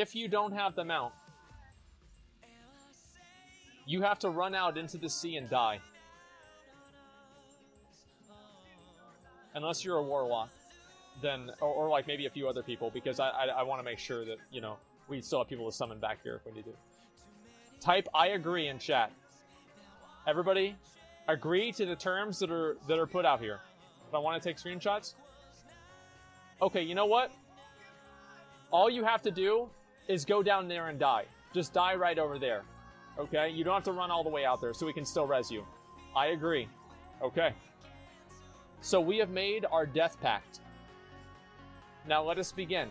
if you don't have the mount, you have to run out into the sea and die. Unless you're a warlock, then or, or like maybe a few other people, because I I, I want to make sure that you know we still have people to summon back here if we need to. Type I agree in chat. Everybody, agree to the terms that are that are put out here. If I want to take screenshots. Okay, you know what? All you have to do is go down there and die. Just die right over there. Okay? You don't have to run all the way out there so we can still res you. I agree. Okay. So we have made our death pact. Now let us begin.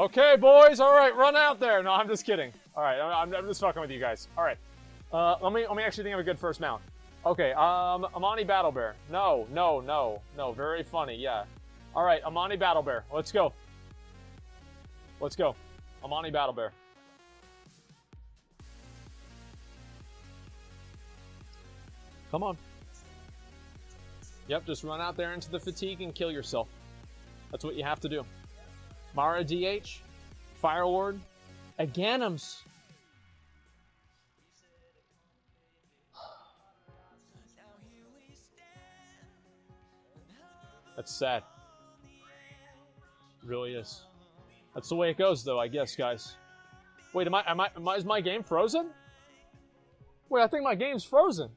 Okay, boys. All right, run out there. No, I'm just kidding. All right, I'm, I'm just fucking with you guys. All right. Uh, let me let me actually think of a good first mount. Okay, um, Amani Battle Bear. No, no, no, no. Very funny. Yeah. All right, Amani Battle Bear. Let's go. Let's go. Amani Battle Bear. Come on. Yep, just run out there into the fatigue and kill yourself. That's what you have to do. Mara DH, Firelord, Aganums. That's sad. Really is. That's the way it goes, though, I guess, guys. Wait, am I, am I, am I, is my game frozen? Wait, I think my game's frozen.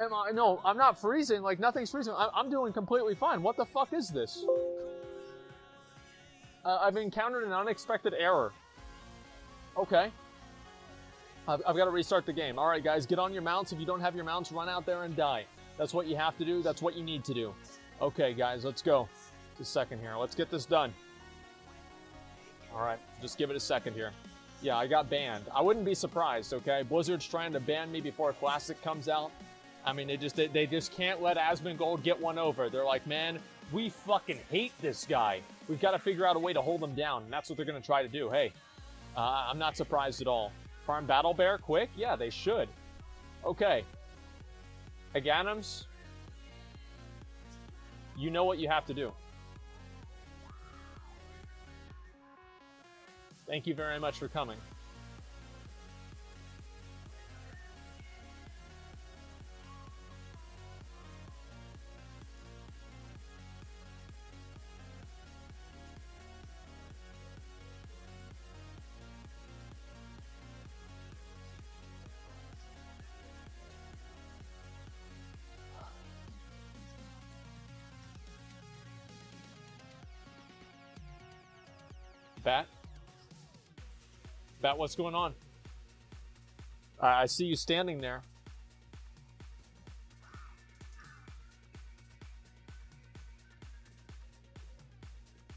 Am I? No, I'm not freezing. Like nothing's freezing. I'm, I'm doing completely fine. What the fuck is this? Uh, I've encountered an unexpected error. Okay. I've, I've got to restart the game. All right, guys, get on your mounts. If you don't have your mounts, run out there and die. That's what you have to do. That's what you need to do. Okay, guys, let's go. Just a second here. Let's get this done. All right, just give it a second here. Yeah, I got banned. I wouldn't be surprised, okay? Blizzard's trying to ban me before Classic comes out. I mean, they just they, they just can't let Asmongold get one over. They're like, man, we fucking hate this guy. We've got to figure out a way to hold him down, and that's what they're going to try to do. Hey, uh, I'm not surprised at all. Farm Battle Bear quick? Yeah, they should. Okay. Aganums, you know what you have to do. Thank you very much for coming. Bat? Bat, what's going on? I see you standing there.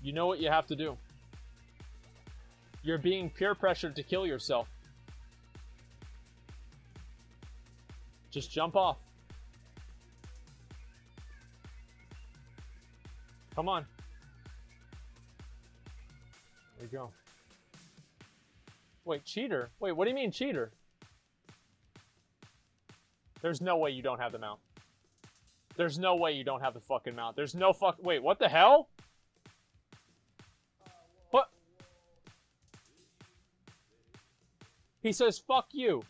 You know what you have to do. You're being peer pressured to kill yourself. Just jump off. Come on. Go. Wait, cheater? Wait, what do you mean cheater? There's no way you don't have the mount. There's no way you don't have the fucking mount. There's no fuck. Wait, what the hell? What? He says, fuck you.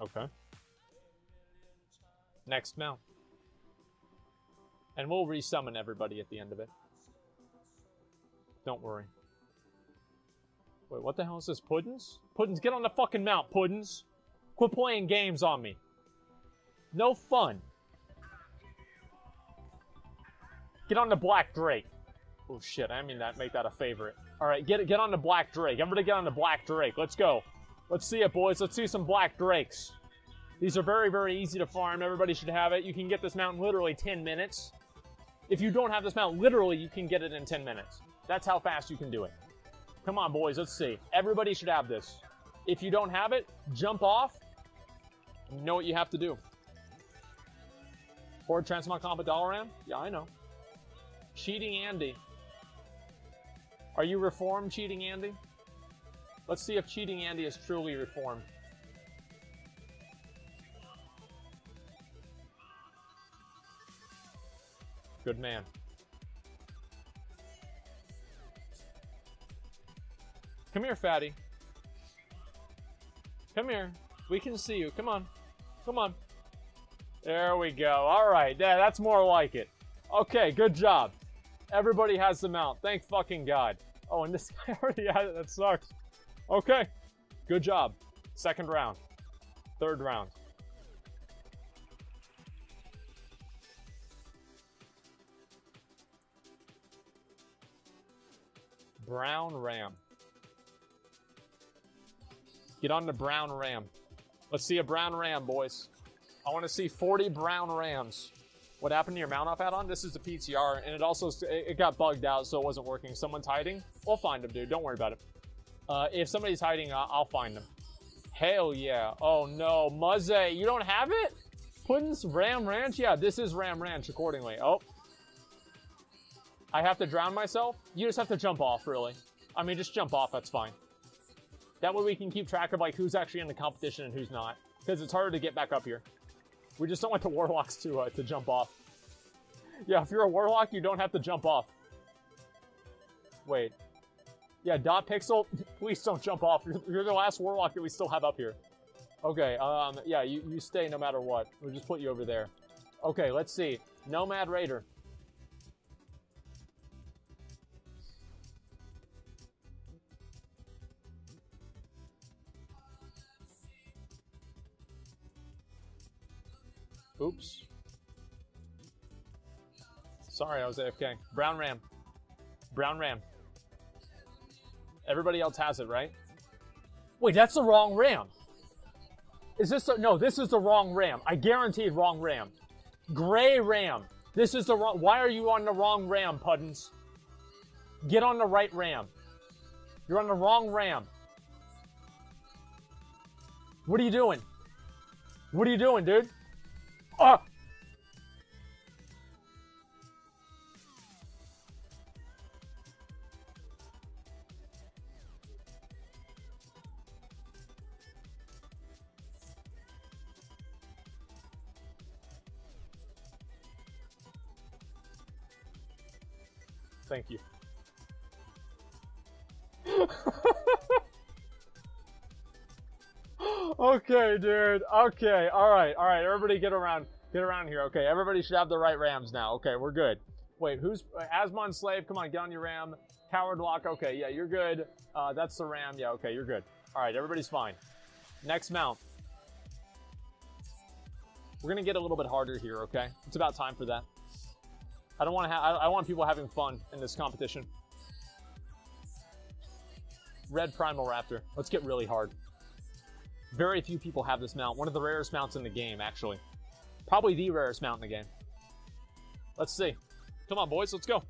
Okay. Next mount. And we'll resummon everybody at the end of it. Don't worry. Wait, what the hell is this? Puddins? Puddins, get on the fucking mount, Puddins. Quit playing games on me. No fun. Get on the Black Drake. Oh shit, I mean that make that a favorite. Alright, get get on the Black Drake. Everybody get on the Black Drake. Let's go. Let's see it, boys. Let's see some Black Drakes. These are very, very easy to farm. Everybody should have it. You can get this mount in literally 10 minutes. If you don't have this mount, literally, you can get it in 10 minutes. That's how fast you can do it. Come on, boys, let's see. Everybody should have this. If you don't have it, jump off. You know what you have to do. Ford Transmog Comp Dalaran? Yeah, I know. Cheating Andy. Are you reformed, Cheating Andy? Let's see if Cheating Andy is truly reformed. Good man. Come here, fatty. Come here. We can see you. Come on. Come on. There we go. All right. Yeah, that's more like it. Okay, good job. Everybody has the mount. Thank fucking God. Oh, and this guy already had it. That sucks. Okay. Good job. Second round. Third round. Brown Ram. Get on the brown ram. Let's see a brown ram, boys. I want to see 40 brown rams. What happened to your mount off add-on? This is the PTR, and it also it got bugged out, so it wasn't working. Someone's hiding. We'll find them, dude. Don't worry about it. Uh, if somebody's hiding, uh, I'll find them. Hell yeah. Oh no, Muzzy, you don't have it? Puddin's Ram Ranch? Yeah, this is Ram Ranch accordingly. Oh. I have to drown myself? You just have to jump off, really. I mean, just jump off, that's fine. That way we can keep track of like who's actually in the competition and who's not. Because it's harder to get back up here. We just don't want the warlocks to uh, to jump off. Yeah, if you're a warlock, you don't have to jump off. Wait. Yeah, Dot Pixel, please don't jump off. You're, you're, the last warlock that we still have up here. Okay, um, yeah, you, you stay no matter what. We'll just put you over there. Okay, let's see. Nomad Raider. Oops. Sorry, I was AFK. Brown Ram. Brown Ram. Everybody else has it, right? Wait, that's the wrong Ram. Is this the, no, this is the wrong Ram. I guaranteed wrong Ram. Gray Ram. This is the wrong, why are you on the wrong Ram, Puddins? Get on the right Ram. You're on the wrong Ram. What are you doing? What are you doing, dude? Oh! Thank you. okay, dude. Okay. All right. All right. Everybody get around. Get around here. Okay. Everybody should have the right rams now. Okay. We're good. Wait, who's Asmon Slave? Come on, get on your ram. Coward Lock. Okay. Yeah, you're good. Uh, that's the ram. Yeah. Okay. You're good. All right. Everybody's fine. Next mount. We're gonna get a little bit harder here. Okay. It's about time for that. I don't want to have. I, I want people having fun in this competition. Red Primal Raptor. Let's get really hard. Very few people have this mount. One of the rarest mounts in the game, actually. Probably the rarest mount in the game. Let's see. Come on, boys, let's go.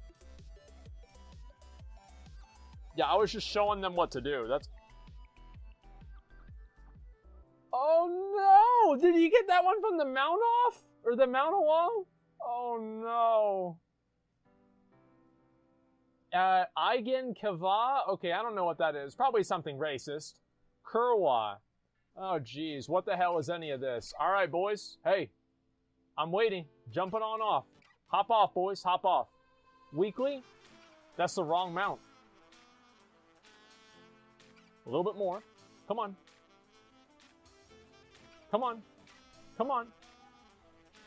Yeah, I was just showing them what to do. That's... Oh, no! Did you get that one from the mount off? Or the mount along? Oh, no. Uh, Eigen Kava? Okay, I don't know what that is. Probably something racist. Kurwa. Oh, geez. What the hell is any of this? All right, boys. Hey, I'm waiting. Jumping on off. Hop off, boys. Hop off. Weekly? That's the wrong mount. A little bit more. Come on. Come on. Come on.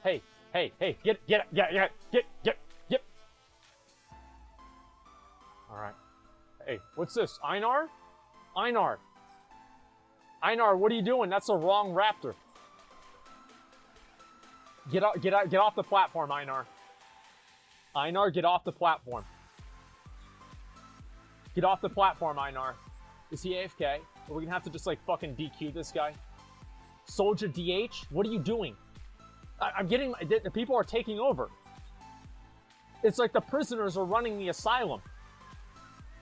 Hey, hey, hey, get, get, get, get, get, get, get. All right. Hey, what's this? Einar? Einar. Einar, what are you doing? That's the wrong raptor. Get off, get out, get off the platform, Einar. Einar, get off the platform. Get off the platform, Einar. Is he AFK? Are we gonna have to just like fucking DQ this guy? Soldier DH, what are you doing? I, am getting the, people are taking over. It's like the prisoners are running the asylum.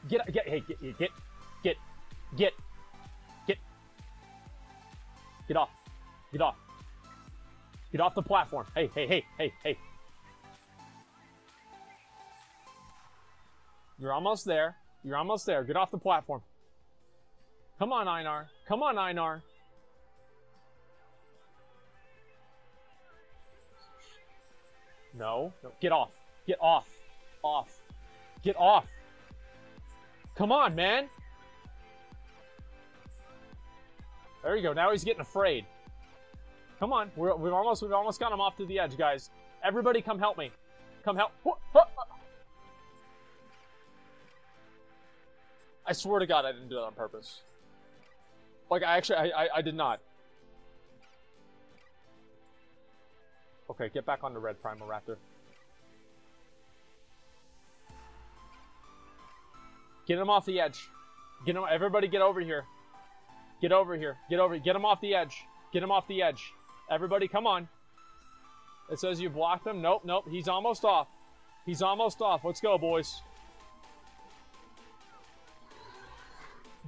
Get, get, hey, get, get, Get. Get. Get. Get off. Get off. Get off the platform. Hey, hey, hey, hey, hey. You're almost there. You're almost there. Get off the platform. Come on, Einar. Come on, Einar. No. no. Get off. Get off. Off. Get off. Come on, man. There you go. Now he's getting afraid. Come on. We're, we've almost we've almost got him off to the edge, guys. Everybody come help me. Come help. Uh. I swear to God I didn't do that on purpose. Like, I actually, I, I, I did not. Okay, get back on the red Primal Raptor. Get him off the edge. Get him, everybody get over here. Get over here. Get over, get him off the edge. Get him off the edge. Everybody, come on. It says you blocked him. Nope, nope. He's almost off. He's almost off. Let's go, boys.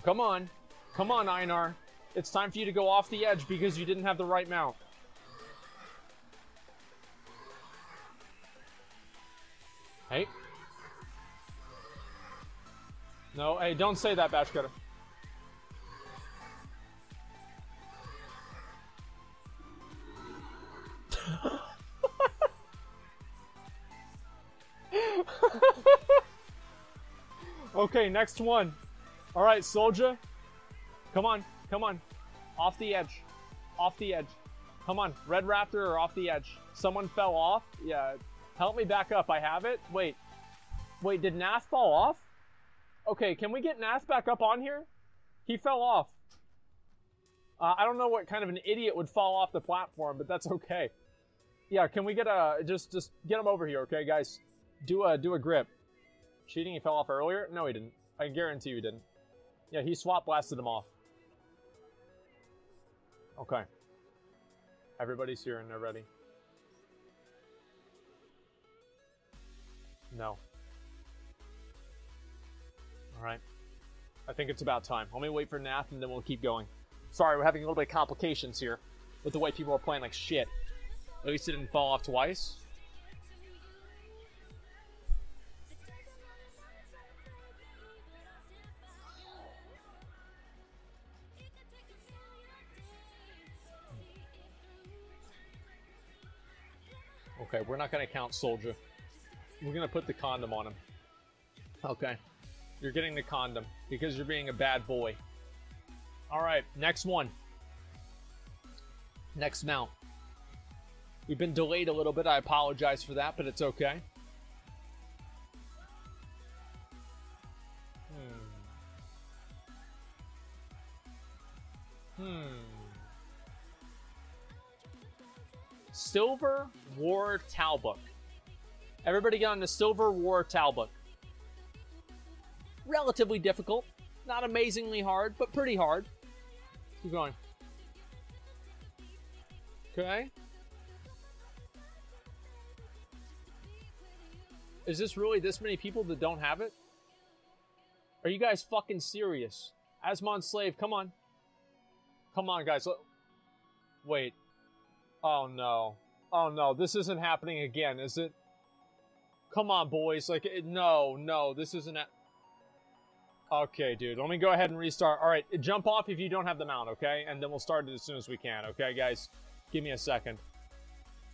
Come on. Come on, Einar. It's time for you to go off the edge because you didn't have the right mount. Hey. No, hey, don't say that, Bash Cutter. okay, next one. All right, soldier. Come on, come on. Off the edge. Off the edge. Come on, Red Raptor or off the edge. Someone fell off. Yeah, help me back up. I have it. Wait. Wait, did Nath fall off? Okay, can we get Nath back up on here? He fell off. Uh, I don't know what kind of an idiot would fall off the platform, but that's okay. Yeah, can we get a just just get him over here, okay, guys? Do a do a grip. Cheating, he fell off earlier? No, he didn't. I guarantee you didn't. Yeah, he swap blasted him off. Okay. Everybody's here and they're ready. No. Alright. I think it's about time. Let me wait for Nath and then we'll keep going. Sorry, we're having a little bit of complications here with the way people are playing like shit. At least it didn't fall off twice. Okay, we're not going to count Soldier. We're going to put the condom on him. Okay. You're getting the condom because you're being a bad boy. All right, next one. Next mount. We've been delayed a little bit. I apologize for that, but it's okay. Hmm. Hmm. Silver War Talbuk. Everybody get on the Silver War Talbuk. Relatively difficult. Not amazingly hard, but pretty hard. Keep going. Okay. Is this really this many people that don't have it? Are you guys fucking serious? Asmon Slave, come on. Come on, guys. Wait. Oh no. Oh no, this isn't happening again, is it? Come on, boys. Like, no, no, this isn't. okay, dude. Let me go ahead and restart. All right, jump off if you don't have the mount, okay? And then we'll start it as soon as we can, okay, guys? Give me a second.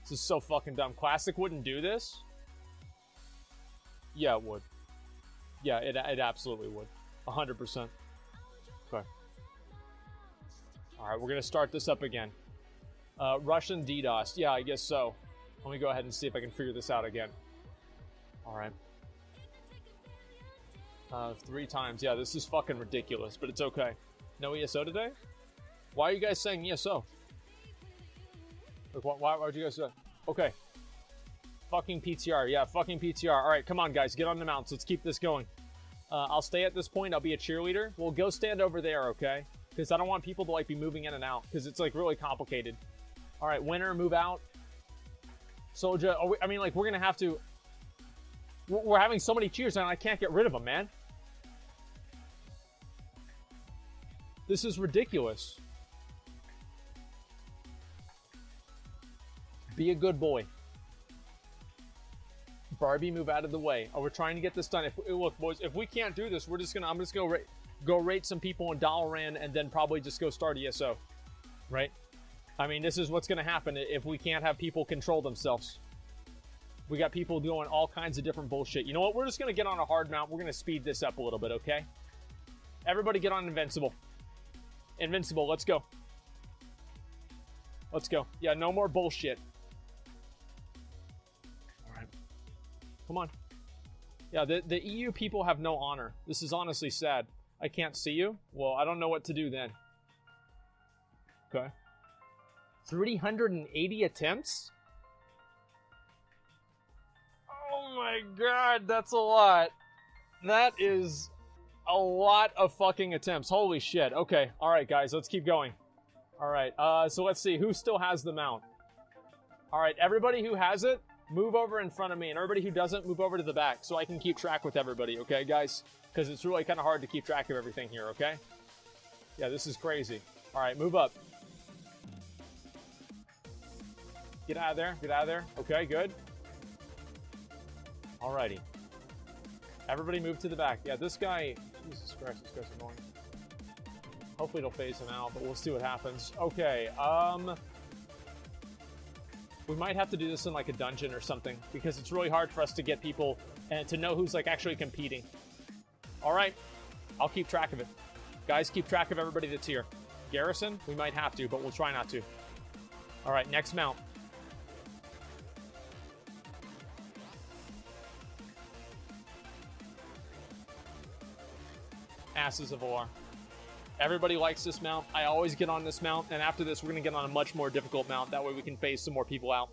This is so fucking dumb. Classic wouldn't do this? Yeah, it would. Yeah, it, it absolutely would. 100%. Okay. Alright, we're going to start this up again. Uh, Russian DDoS. Yeah, I guess so. Let me go ahead and see if I can figure this out again. Alright. Uh, three times. Yeah, this is fucking ridiculous, but it's okay. No ESO today? Why are you guys saying ESO? Like, why, why would you guys say? Okay. Fucking PTR. Yeah, fucking PTR. Alright, come on, guys. Get on the mounts. Let's keep this going. Uh, I'll stay at this point. I'll be a cheerleader. We'll go stand over there, okay? Because I don't want people to, like, be moving in and out. Because it's, like, really complicated. All right, winner, move out. Soldier, we, I mean, like, we're going to have to... We're having so many cheers, and I can't get rid of them, man. This is ridiculous. Be a good boy. Barbie, move out of the way. Oh, we're trying to get this done. If eh, look, boys, if we can't do this, we're just gonna. I'm just gonna go rate some people in Dalaran and then probably just go start ESO, right? I mean, this is what's gonna happen if we can't have people control themselves. We got people doing all kinds of different bullshit. You know what? We're just gonna get on a hard mount. We're gonna speed this up a little bit, okay? Everybody, get on Invincible. Invincible, let's go. Let's go. Yeah, no more bullshit. All right. Come on. Yeah, the, the EU people have no honor. This is honestly sad. I can't see you? Well, I don't know what to do then. Okay. 380 attempts? Oh my god, that's a lot. That is a lot of fucking attempts. Holy shit. Okay, alright guys, let's keep going. Alright, uh, so let's see, who still has the mount? Alright, everybody who has it, move over in front of me, and everybody who doesn't, move over to the back so I can keep track with everybody, okay, guys? Because it's really kind of hard to keep track of everything here, okay? Yeah, this is crazy. All right, move up. Get out of there. Get out of there. Okay, good. Alrighty. Everybody move to the back. Yeah, this guy... Jesus Christ, this guy's annoying. Hopefully it'll phase him out, but we'll see what happens. Okay, um... We might have to do this in like a dungeon or something because it's really hard for us to get people and to know who's like actually competing. All right, I'll keep track of it. Guys, keep track of everybody that's here. Garrison, we might have to, but we'll try not to. All right, next mount. Ashes of Al'ar. Everybody likes this mount. I always get on this mount, and after this, we're going to get on a much more difficult mount. That way we can phase some more people out.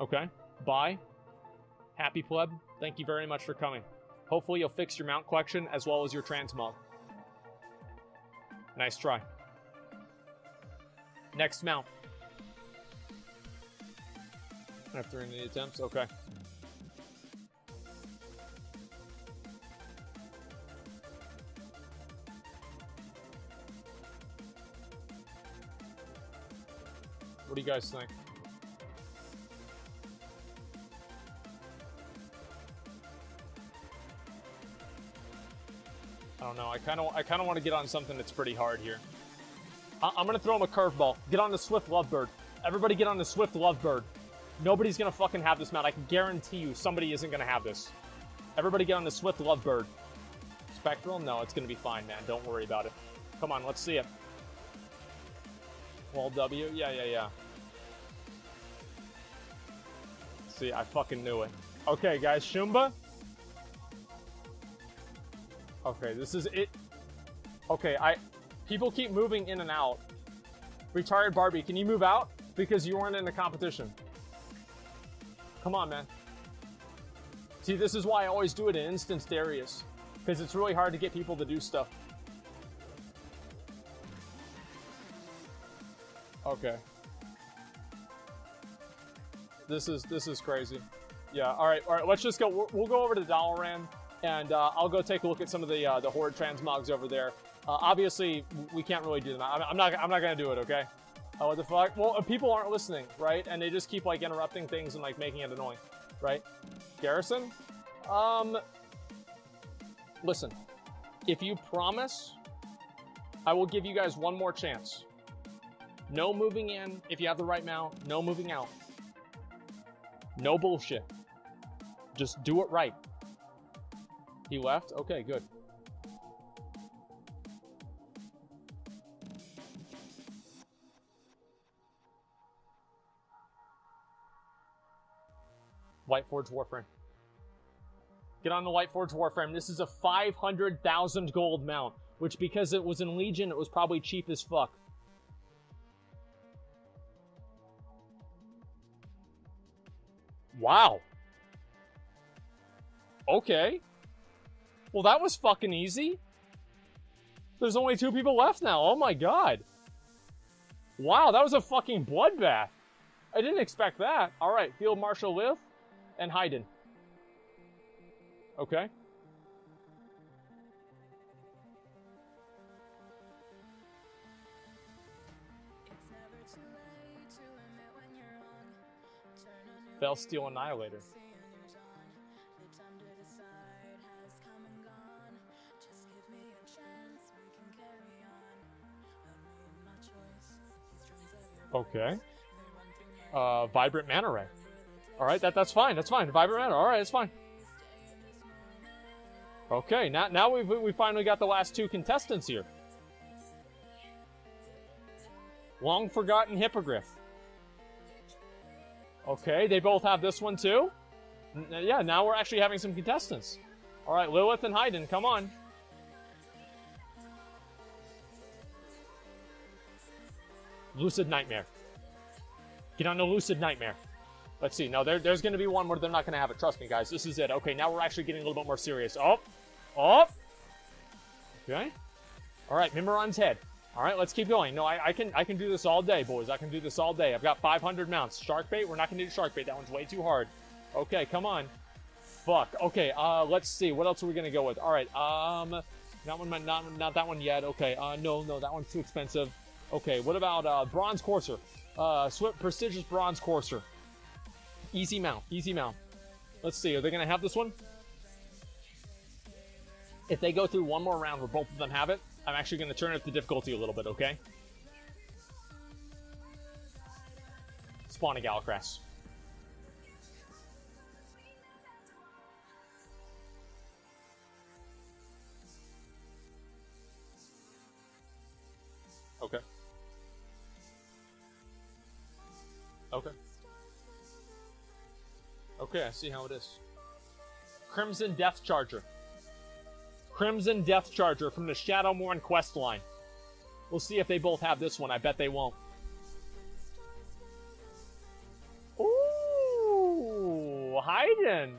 Okay. Bye. Happy pleb. Thank you very much for coming. Hopefully you'll fix your mount collection as well as your transmog. Nice try. Next mount. After any attempts? Okay. What do you guys think? I don't know. I kind of I kind of want to get on something that's pretty hard here. I am gonna throw him a curveball. Get on the Swift Lovebird. Everybody get on the Swift Lovebird. Nobody's gonna fucking have this mount. I can guarantee you somebody isn't gonna have this. Everybody get on the Swift Lovebird. Spectral? No, it's gonna be fine, man. Don't worry about it. Come on, let's see it. Wall W? Yeah, yeah, yeah. See, I fucking knew it. Okay, guys, Shumba. Okay, this is it. Okay, I... People keep moving in and out. Retired Barbie, can you move out? Because you weren't in the competition. Come on, man. See, this is why I always do it in instanced areas. Because it's really hard to get people to do stuff. Okay. This is this is crazy. Yeah. All right. All right. Let's just go. We'll, go over to Dalaran, and uh, I'll go take a look at some of the uh, the horde transmogs over there. Uh, obviously, we can't really do them. I'm, I'm not. I'm not gonna do it. Okay. Oh, what the fuck? Well, people aren't listening, right? And they just keep like interrupting things and like making it annoying, right? Garrison, um, listen. If you promise, I will give you guys one more chance. No moving in if you have the right mount. No moving out. No bullshit. Just do it right. He left? Okay, good. Lightforged Warframe. Get on the Lightforged Warframe. This is a 500,000 gold mount, which because it was in Legion, it was probably cheap as fuck. Wow. Okay. Well, that was fucking easy. There's only two people left now. Oh my god. Wow, that was a fucking bloodbath. I didn't expect that. All right, Field Marshal Liv and Hayden. Okay. Felsteel Annihilator. Okay. Uh, Vibrant Mana Ray. All right, that that's fine. That's fine. Vibrant Mana. All right, it's fine. Okay, now now we've we finally got the last two contestants here. Long forgotten hippogriff. Okay, they both have this one too. N yeah, now we're actually having some contestants. All right, Lilith and Hayden, come on. Lucid Nightmare. Get on the Lucid Nightmare. Let's see. No, there, there's going to be one where they're not going to have it. Trust me, guys. This is it. Okay, now we're actually getting a little bit more serious. Oh. Oh. Okay. All right, Mimiron's head. All right, let's keep going. No, I, I, can I can do this all day, boys. I can do this all day. I've got 500 mounts. Shark bait. We're not to do shark bait. That one's way too hard. Okay, come on. Fuck. Okay, uh, let's see. What else are we going to go with? All right, um, that one, not, not that one yet. Okay, uh, no, no, that one's too expensive. Okay, what about uh, Bronze Courser? Uh, Swift Prestigious Bronze Courser. Easy mount, easy mount. Let's see, are they going to have this one? If they go through one more round where both of them have it, I'm actually going to turn up the difficulty a little bit, okay? Spawn a Galakras. Okay. Okay. Okay, I see how it is. Crimson Death Charger. Crimson Death Charger from the Shadowmourne quest line. We'll see if they both have this one. I bet they won't. Ooh, Hayden.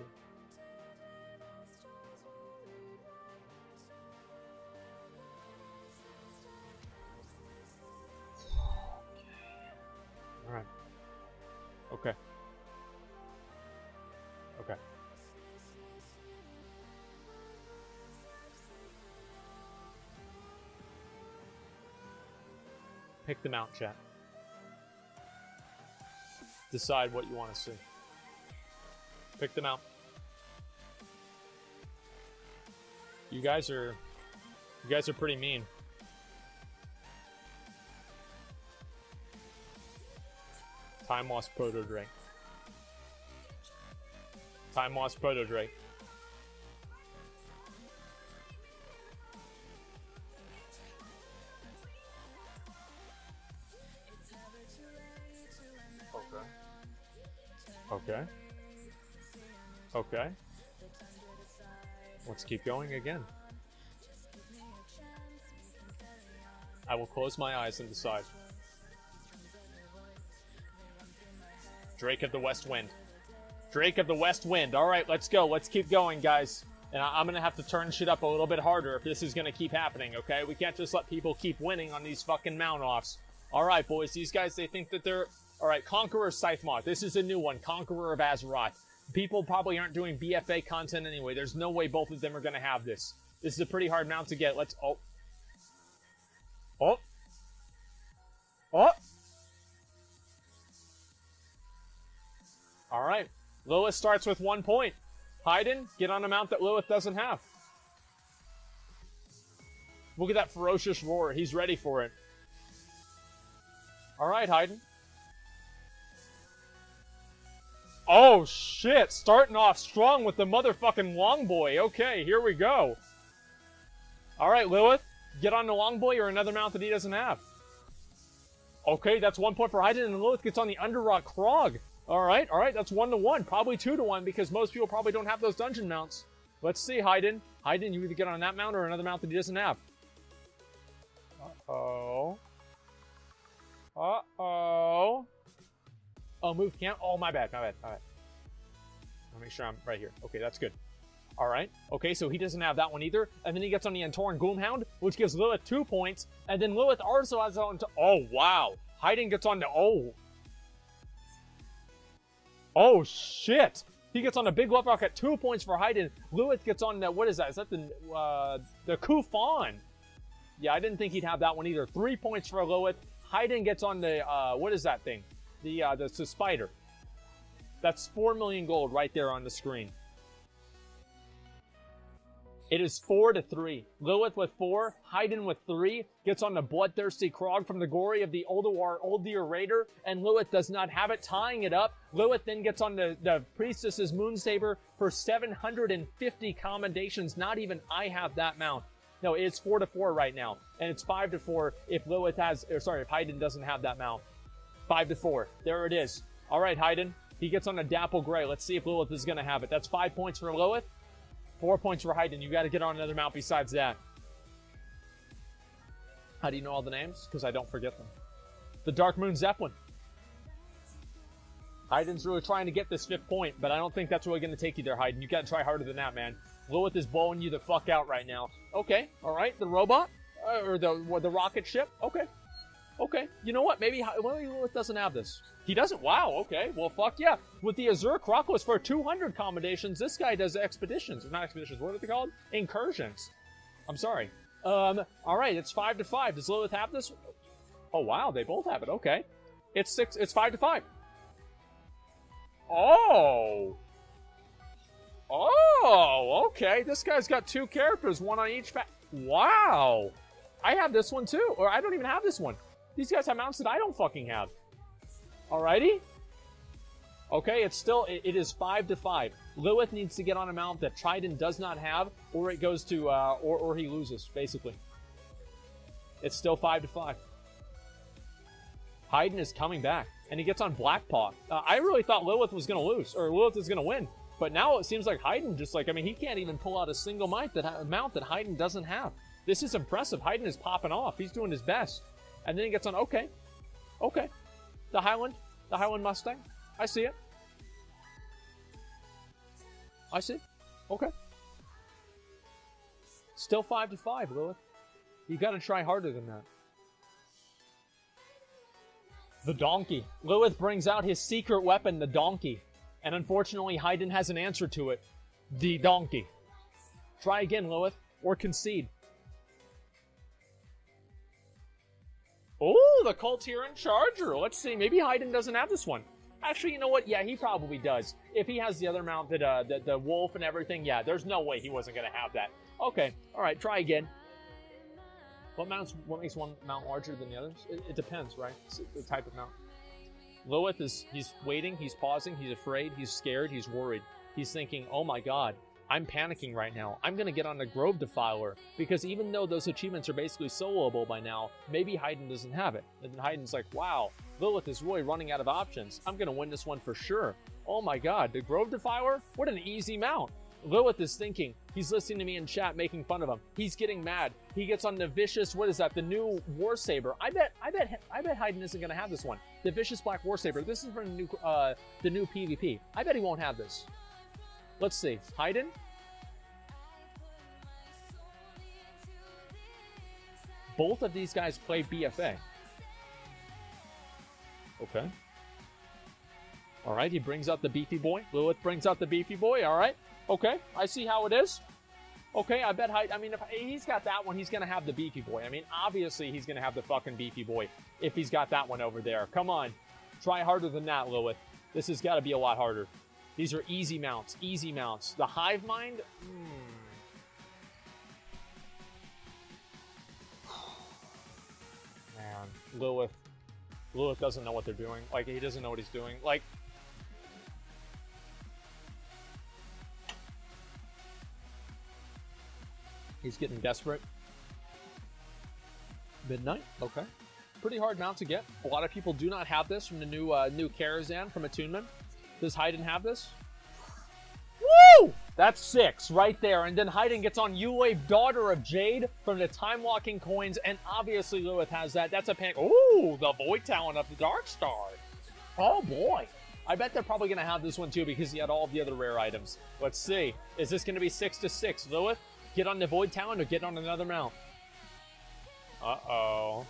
Them out, chat. Decide what you want to see. Pick them out. You guys are you guys are pretty mean. Time lost proto Drake. Time lost proto Drake. Okay. Okay. Let's keep going again. I will close my eyes and decide. Drake of the West Wind. Drake of the West Wind. All right, let's go. Let's keep going, guys. And I- am going to have to turn shit up a little bit harder if this is going to keep happening, okay? We can't just let people keep winning on these fucking mount offs. All right, boys. These guys, they think that they're all right, Conqueror Scythemaw. This is a new one. Conqueror of Azeroth. People probably aren't doing BFA content anyway. There's no way both of them are going to have this. This is a pretty hard mount to get. Let's. Oh. Oh. Oh. All right. Lilith starts with one point. Hayden, get on a mount that Lilith doesn't have. Look at that ferocious roar. He's ready for it. All right, Hayden. Oh shit! Starting off strong with the motherfucking long boy. Okay, here we go. All right, Lilith, get on the long boy or another mount that he doesn't have. Okay, that's one point for Hyden, and Lilith gets on the Underrot Crawg. All right, all right, that's one to one, probably two to one because most people probably don't have those dungeon mounts. Let's see, Hyden. Hyden, you either get on that mount or another mount that he doesn't have. Oh. Uh oh. Oh. Move can't. Oh, my bad. My bad. My bad. I'll make sure I'm right here. Okay, that's good. All right. Okay, so he doesn't have that one either. And then he gets on the Antoran Gloomhound, which gives Lilith two points. And then Lilith also has on to. Oh, wow. Hayden gets on to. Oh. Oh, shit. He gets on a big left rock at two points for Hayden. Lilith gets on the. What is that? Is that the. Uh, the Kufan? Yeah, I didn't think he'd have that one either. Three points for Lilith. Hayden gets on the. Uh, what is that thing? The, uh, the, the spider. That's 4 million gold right there on the screen. It is 4 to 3. Lilith with 4, Haydn with 3, gets on the Bloodthirsty Crawg from the Gory of the Ulduar Uldir Raider, and Lilith does not have it, tying it up. Lilith then gets on the, the Priestess's Moonsaber for 750 commendations. Not even I have that mount. No, it's 4 to 4 right now, and it's 5 to 4 if Lilith has, or sorry, if Haydn doesn't have that mount. 5 to 4. There it is. All right, Haydn. He gets on a Dapple Gray. Let's see if Lilith is going to have it. That's 5 points for Lilith. Four points for Haydn. You got to get on another mount besides that. How do you know all the names? Because I don't forget them. The Dark Moon Zeppelin. Haydn's really trying to get this fifth point, but I don't think that's really going to take you there, Haydn. You got to try harder than that, man. Lilith is blowing you the fuck out right now. Okay, all right. The robot uh, or the the rocket ship. Okay, okay. You know what? Maybe Lilith doesn't have this. He doesn't. Wow. Okay. Well, fuck yeah. With the Azure Crocos for 200 commendations, this guy does expeditions. Not expeditions. What are they called? Incursions. I'm sorry. Um. All right. It's five to five. Does Lilith have this? Oh wow. They both have it. Okay. It's six. It's five to five. Oh. Oh. Okay. This guy's got two characters, one on each. Fa- wow. I have this one too, or I don't even have this one. These guys have mounts that I don't fucking have. Alrighty? Okay, it's still, it, it is 5 to 5. Lilith needs to get on a mount that Trident does not have, or it goes to, uh, or, or he loses, basically. It's still 5 to 5. Haydn is coming back, and he gets on Blackpaw. Uh, I really thought Lilith was going to lose, or Lilith is going to win. But now it seems like Haydn just like, I mean, he can't even pull out a single mount that, mount that Haydn doesn't have. This is impressive. Haydn is popping off. He's doing his best. And then he gets on, okay, okay, the Highland, the Highland Mustang. I see it. I see. Okay. Still five to five, Lilith. You got to try harder than that. The donkey. Lilith brings out his secret weapon, the donkey. And unfortunately, Haydn has an answer to it. The donkey. Try again, Lilith, or concede. The Kul Tiran Charger. Let's see. Maybe Haydn doesn't have this one. Actually, you know what? Yeah, he probably does. If he has the other mount, that, uh, the, the wolf and everything, yeah, there's no way he wasn't going to have that. Okay, all right, try again. What mounts? What makes one mount larger than the others? It, it depends, right? It's the type of mount. Lilith is he's waiting, he's pausing, he's afraid, he's scared, he's worried. He's thinking, "Oh my God, I'm panicking right now. I'm to get on the Grove Defiler because even though those achievements are basically soloable by now, maybe Haydn doesn't have it. And then Haydn's like, wow, Lilith is really running out of options. I'm to win this one for sure. Oh my god, the Grove Defiler? What an easy mount. Lilith is thinking. He's listening to me in chat making fun of him. He's getting mad. He gets on the vicious, what is that? The new War Saber. I bet, I bet, I bet Haydn isn't to have this one. The vicious black War Saber. This is from the new, uh, the new PvP. I bet he won't have this. Let's see. Haydn? Both of these guys play BFA. Okay. All right, he brings out the beefy boy. Lilith brings out the beefy boy. All right. Okay, I see how it is. Okay, I bet. Hay I mean, if he's got that one, he's gonna have the beefy boy. I mean, obviously he's gonna have the fucking beefy boy if he's got that one over there. Come on, try harder than that, Lilith. This has got to be a lot harder. These are easy mounts, easy mounts. The Hive Mind, hmm. Man, Lilith, Lilith doesn't know what they're doing. Like, he doesn't know what he's doing. Like, he's getting desperate. Midnight, okay. Pretty hard mount to get. A lot of people do not have this from the new uh, new Karazhan from Attunement. Does Haydn have this? Woo! That's six right there. And then Haydn gets on U-Wave, Daughter of Jade from the Time Walking Coins. And obviously Lilith has that. That's a panic. Ooh, the Void Talon of the Dark Star. Oh boy. I bet they're probably going to have this one too because he had all the other rare items. Let's see. Is this going to be six to six? Lilith, get on the Void Talon or get on another mount? Uh-oh.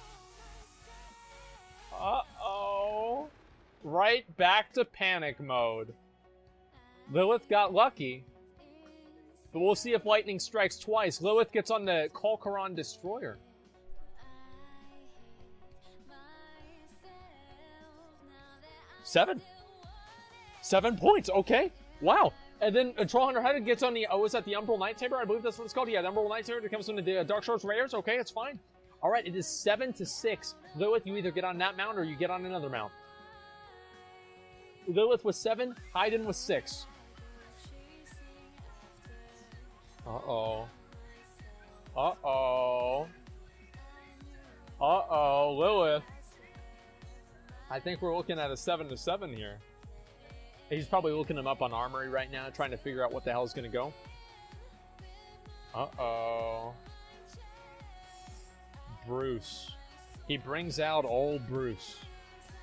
Uh-oh. Right back to panic mode. Lilith got lucky. But we'll see if lightning strikes twice. Lilith gets on the Kor'kron Destroyer. Seven. Seven points. Okay. Wow. And then uh, Troll Hunter gets on the, oh, is that the Umbral Night Saber? I believe that's what it's called. Yeah, the Umbral Night Saber that comes from the Dark Shores Rares. Okay, it's fine. All right, it is seven to six. Lilith, you either get on that mount or you get on another mount. Lilith was seven, Hyden was six. Uh-oh. Uh-oh. Uh-oh, Lilith. I think we're looking at a seven to seven here. He's probably looking him up on Armory right now, trying to figure out what the hell is going to go. Uh-oh. Bruce. He brings out old Bruce.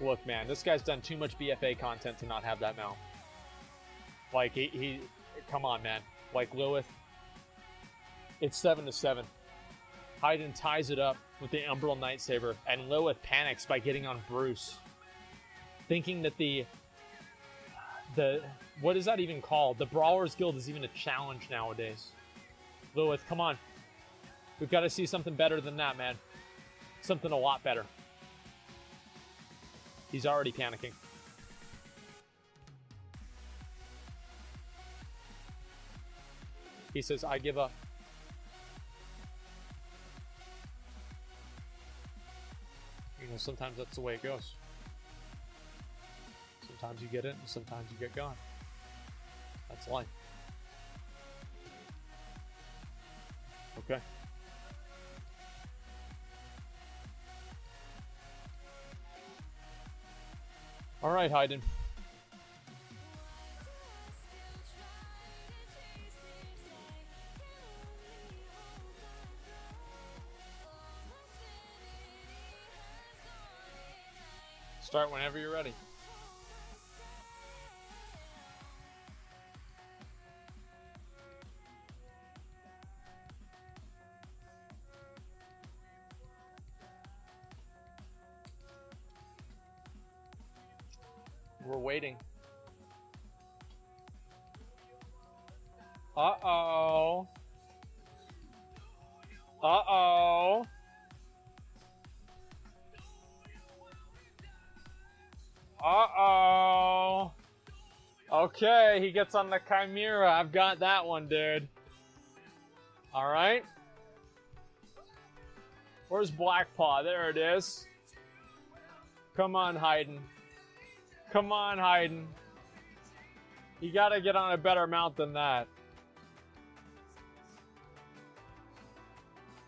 Look, man, this guy's done too much BFA content to not have that mount. Like, he, he come on, man. Like, Lilith, it's 7 to 7. Hyden ties it up with the Umber Nightsaber, and Lilith panics by getting on Bruce, thinking that the the what is that even called? The Brawlers Guild is even a challenge nowadays. Lilith, come on. We've got to see something better than that, man. Something a lot better. He's already panicking. He says, I give up. You know, sometimes that's the way it goes. Sometimes you get it, and sometimes you get gone. That's life. Okay. All right, Hyden. Start whenever you're ready. Waiting. Uh-oh. Uh-oh. Uh-oh. Okay, he gets on the Chimera. I've got that one, dude. All right. Where's Blackpaw? There it is. Come on, Hyden. Come on, Hyden. You gotta get on a better mount than that.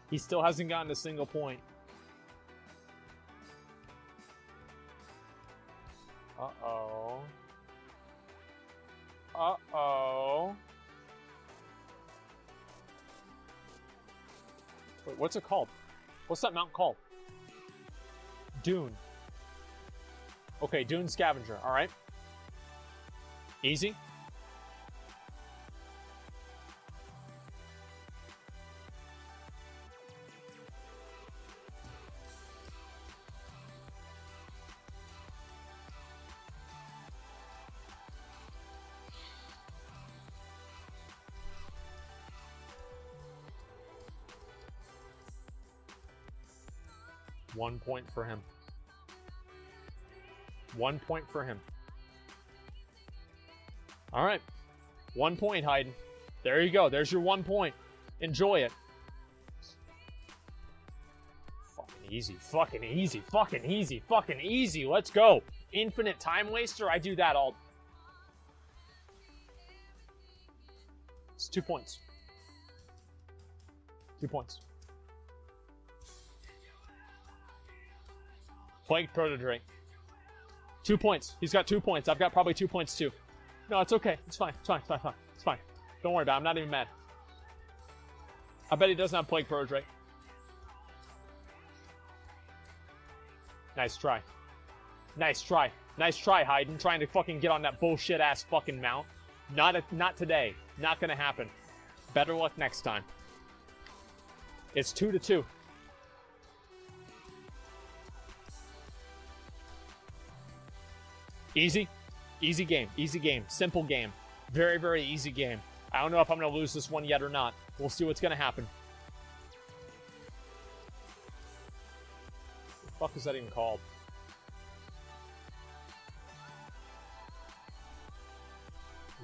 He still hasn't gotten a single point. Uh-oh. Uh-oh. Wait, what's it called? What's that mount called? Dune. Okay, Dune Scavenger, alright. Easy. One point for him. One point for him. All right. One point, Hayden. There you go. There's your one point. Enjoy it. Fucking easy. Fucking easy. Fucking easy. Fucking easy. Let's go. Infinite time waster. I do that all. It's two points. Two points. Plague Protodrake. Two points. He's got two points. I've got probably two points too. No, it's okay. It's fine. It's fine. It's fine. It's fine. It's fine. Don't worry about it. I'm not even mad. I bet he doesn't have Plague right? Nice try. Nice try. Nice try, Hayden, Trying to fucking get on that bullshit ass fucking mount. Not a, not today. Not gonna happen. Better luck next time. It's two to two. Easy. Easy game. Easy game. Simple game. Very, very easy game. I don't know if I'm going to lose this one yet or not. We'll see what's going to happen. The fuck is that even called?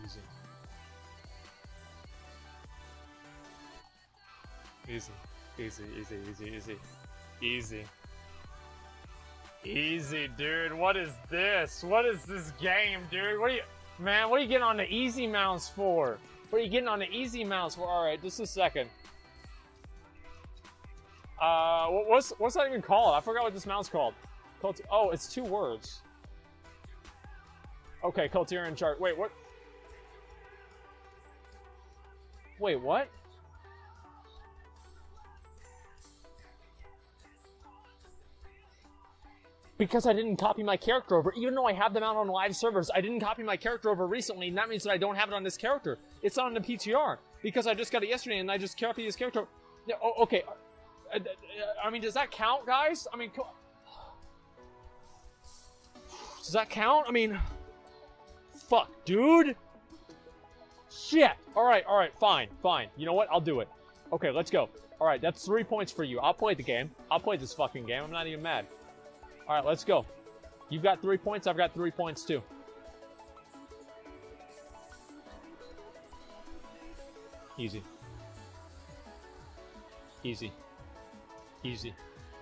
Easy. Easy. Easy, easy, easy, easy. Easy. Easy, dude. What is this? What is this game, dude? What are you... Man, what are you getting on the easy mouse for? What are you getting on the easy mouse for? Alright, just a second. Uh, what's, what's that even called? I forgot what this mouse called. Oh, it's two words. Okay, Kul Tiran chart. Wait, what? Wait, what? Because I didn't copy my character over. Even though I have them out on live servers, I didn't copy my character over recently, and that means that I don't have it on this character. It's on the PTR because I just got it yesterday, and I just copied his character. Oh, okay. Uh, uh, I mean, does that count, guys? I mean, does that count? I mean, fuck, dude. Shit. All right, all right, fine, fine. You know what? I'll do it. Okay, let's go. All right, that's three points for you. I'll play the game. I'll play this fucking game. I'm not even mad. All right, let's go. You've got three points. I've got three points too. Easy. Easy. Easy.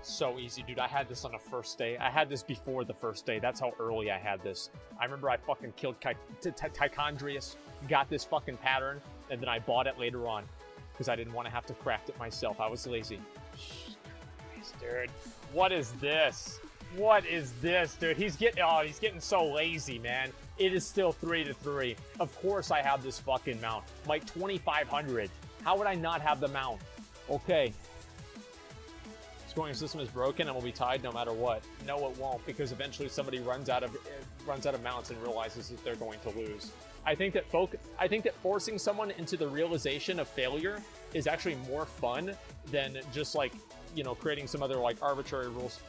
So easy, dude. I had this on the first day. I had this before the first day. That's how early I had this. I remember I fucking killed Tichondrius, got this fucking pattern, and then I bought it later on because I didn't want to have to craft it myself. I was lazy. Dude, what is this? What is this, dude? He's getting oh, he's getting so lazy, man. It is still three to three. Of course I have this fucking mount. Like 2,500. How would I not have the mount? Okay. Scoring system is broken and we'll be tied no matter what. No, it won't, because eventually somebody runs out of runs out of mounts and realizes that they're going to lose. I think that folk I think that forcing someone into the realization of failure is actually more fun than just like, you know, creating some other like arbitrary rules.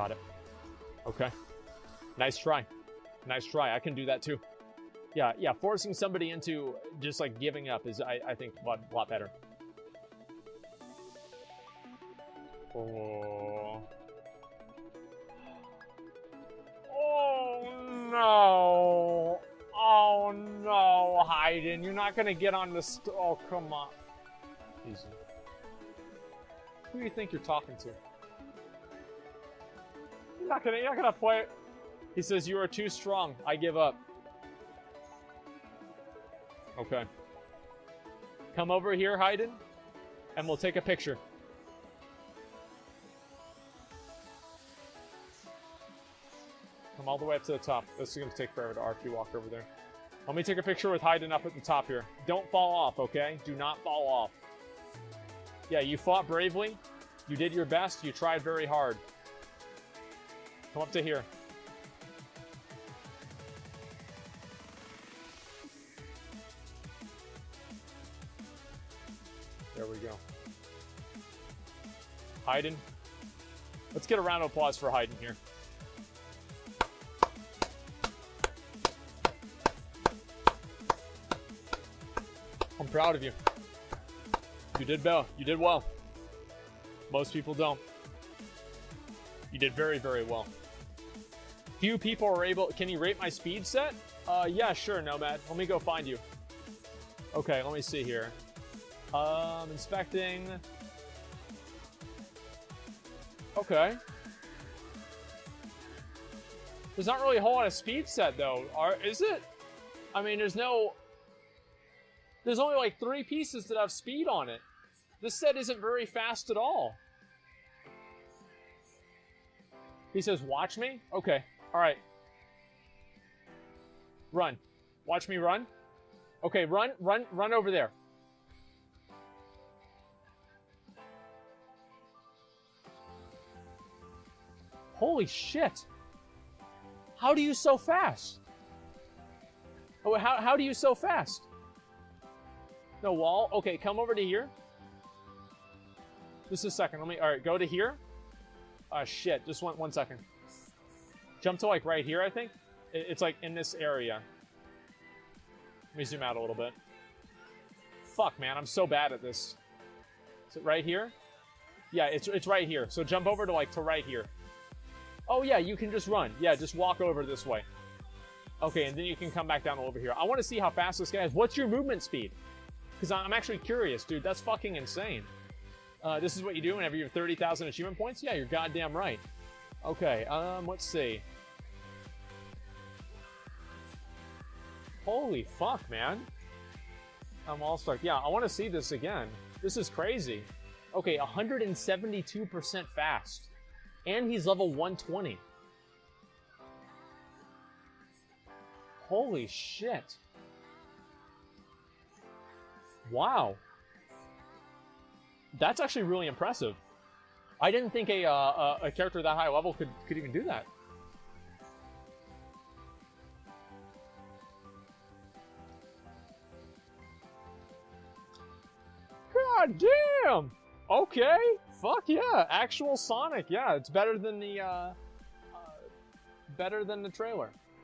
Got it. Okay. Nice try. Nice try. I can do that too. Yeah, yeah. Forcing somebody into just like giving up is, I, I think, a lot, lot better. Oh. Oh no. Oh no, Hayden. You're not gonna get on the st- Oh, come on. Easy. Who do you think you're talking to? Not gonna, you're not gonna play. He says, you are too strong. I give up. Okay. Come over here, Hayden, and we'll take a picture. Come all the way up to the top. This is to take forever to RP walk over there. Let me take a picture with Hayden up at the top here. Don't fall off, okay? Do not fall off. Yeah, you fought bravely. You did your best. You tried very hard. Come up to here. There we go. Hayden. Let's get a round of applause for Hayden here. I'm proud of you. You did well. You did well. Most people don't. You did very, very well. Few people are able... Can you rate my speed set? Uh, yeah, sure, Nomad. Let me go find you. Okay, let me see here. Um, inspecting... Okay. There's not really a whole lot of speed set, though. Are, is it? I mean, there's no... There's only like three pieces that have speed on it. This set isn't very fast at all. He says, watch me? Okay. All right. Run. Watch me run. Okay, run, run, run over there. Holy shit. How do you so fast? Oh, how, how do you so fast? No wall? Okay, come over to here. Just a second. Let me, all right, go to here. Ah, uh, shit. Just one, one second. Jump to like right here, I think. It's like in this area. Let me zoom out a little bit. Fuck, man, I'm so bad at this. Is it right here? Yeah, it's, it's right here. So jump over to like to right here. Oh yeah, you can just run. Yeah, just walk over this way. Okay, and then you can come back down over here. I want to see how fast this guy is. What's your movement speed? Because I'm actually curious, dude. That's fucking insane. Uh, this is what you do whenever you have 30,000 achievement points? Yeah, you're goddamn right. Okay, um, let's see. Holy fuck, man. I'm all stuck. Yeah, I want to see this again. This is crazy. Okay, 172% fast. And he's level 120. Holy shit. Wow. That's actually really impressive. I didn't think a, uh, a, character that high level could, could even do that. God damn! Okay, fuck yeah, actual Sonic, yeah, it's better than the, uh, uh better than the trailer.